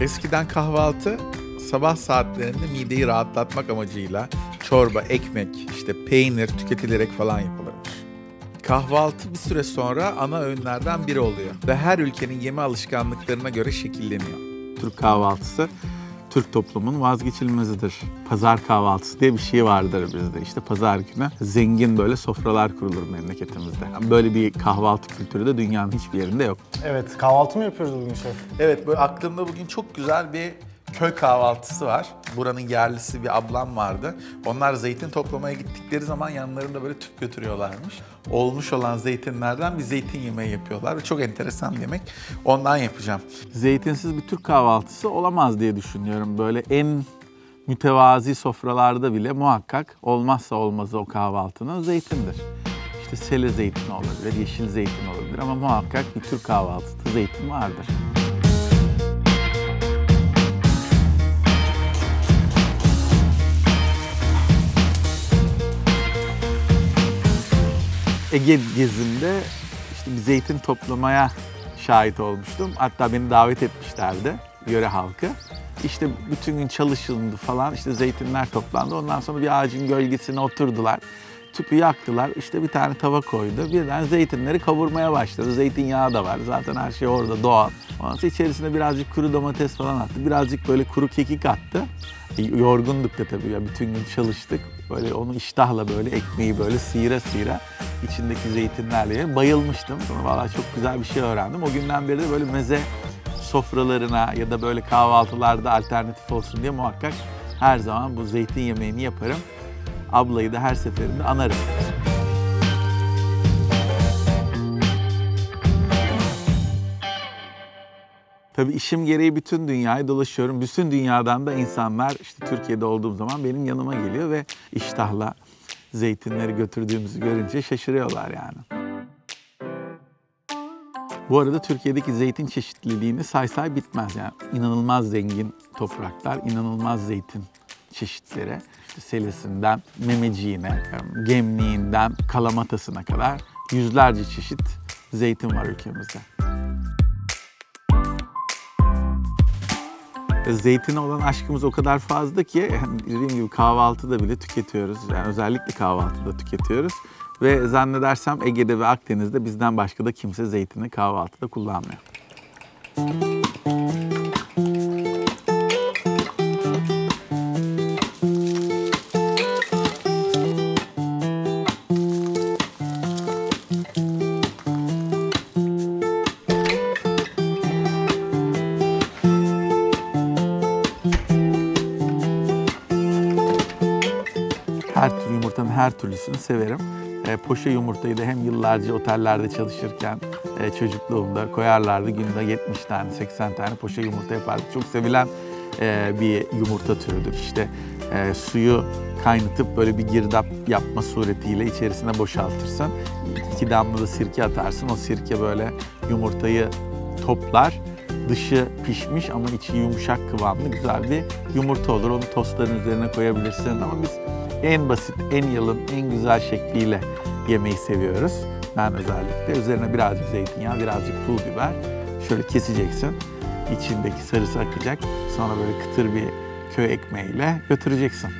Eskiden kahvaltı sabah saatlerinde mideyi rahatlatmak amacıyla çorba, ekmek, işte peynir tüketilerek falan yapılırmış. Kahvaltı bir süre sonra ana öğünlerden biri oluyor ve her ülkenin yeme alışkanlıklarına göre şekilleniyor. Türk kahvaltısı Türk toplumunun vazgeçilmezidir. Pazar kahvaltısı diye bir şey vardır bizde. İşte pazar günü zengin böyle sofralar kurulur memleketimizde. Böyle bir kahvaltı kültürü de dünyanın hiçbir yerinde yok. Evet, kahvaltı mı yapıyoruz bugün şef? Evet, böyle aklımda bugün çok güzel bir köy kahvaltısı var. Buranın yerlisi bir ablam vardı. Onlar zeytin toplamaya gittikleri zaman yanlarında böyle tüp götürüyorlarmış. Olmuş olan zeytinlerden bir zeytin yemeği yapıyorlar ve çok enteresan bir yemek. Ondan yapacağım. Zeytinsiz bir Türk kahvaltısı olamaz diye düşünüyorum. Böyle en mütevazi sofralarda bile muhakkak olmazsa olmazı o kahvaltının zeytindir. İşte sele zeytini olabilir, yeşil zeytin olabilir ama muhakkak bir Türk kahvaltısı zeytin vardır. Ege gezimde işte bir zeytin toplamaya şahit olmuştum. Hatta beni davet etmişlerdi yöre halkı. İşte bütün gün çalışıldı falan. İşte zeytinler toplandı. Ondan sonra bir ağacın gölgesine oturdular. Tüpü yaktılar. İşte bir tane tava koydu. Birden zeytinleri kavurmaya başladı. Zeytinyağı da var. Zaten her şey orada doğal. Ondan sonra içerisine birazcık kuru domates falan attı. Birazcık böyle kuru kekik attı. E, Yorgunduk da tabii ya. Bütün gün çalıştık. Böyle onu iştahla böyle ekmeği böyle sıyıra sıyıra içindeki zeytinlerle yedim. bayılmıştım. Sonra valla çok güzel bir şey öğrendim. O günden beri de böyle meze sofralarına ya da böyle kahvaltılarda alternatif olsun diye muhakkak her zaman bu zeytin yemeğini yaparım. Ablayı da her seferinde anarım. Tabii işim gereği bütün dünyayı dolaşıyorum. Bütün dünyadan da insanlar işte Türkiye'de olduğum zaman benim yanıma geliyor ve iştahla zeytinleri götürdüğümüzü görünce şaşırıyorlar yani. Bu arada Türkiye'deki zeytin çeşitliliğini say say bitmez yani. İnanılmaz zengin topraklar, inanılmaz zeytin çeşitleri. İşte selesinden memeciğine, gemliğinden kalamatasına kadar yüzlerce çeşit zeytin var ülkemizde. Zeytine olan aşkımız o kadar fazla ki yani dediğim gibi kahvaltıda bile tüketiyoruz. Yani özellikle kahvaltıda tüketiyoruz. Ve zannedersem Ege'de ve Akdeniz'de bizden başka da kimse zeytini kahvaltıda kullanmıyor. Her her türlüsünü severim. E, poşe yumurtayı da hem yıllarca otellerde çalışırken e, çocukluğumda koyarlardı. Günde 70 tane, 80 tane poşe yumurta yapardık. Çok sevilen e, bir yumurta türüdür. İşte e, suyu kaynatıp böyle bir girdap yapma suretiyle içerisine boşaltırsın. İki damla da sirke atarsın. O sirke böyle yumurtayı toplar. Dışı pişmiş ama içi yumuşak kıvamlı güzel bir yumurta olur. Onu tostların üzerine koyabilirsin ama biz en basit, en yalın, en güzel şekliyle yemeyi seviyoruz. Ben özellikle. Üzerine birazcık zeytinyağı, birazcık pul biber. Şöyle keseceksin. İçindeki sarısı akacak. Sonra böyle kıtır bir köy ekmeğiyle götüreceksin.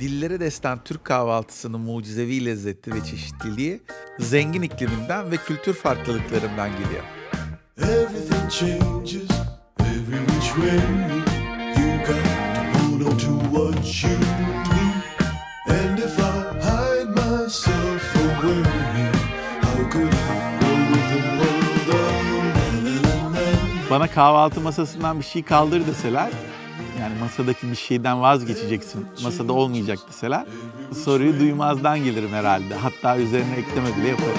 Dillere destan Türk kahvaltısının mucizevi lezzeti ve çeşitliliği zengin ikliminden ve kültür farklılıklarından geliyor. Everything changes every which way. You got to hold on to what you need. And if I hide myself away, how could I go with the world on? La, la, la, la. Bana kahvaltı masasından bir şey kaldır deseler, Yani masadaki bir şeyden vazgeçeceksin. Masada olmayacak deseler. Soruyu duymazdan gelirim herhalde. Hatta üzerine ekleme bile yaparım.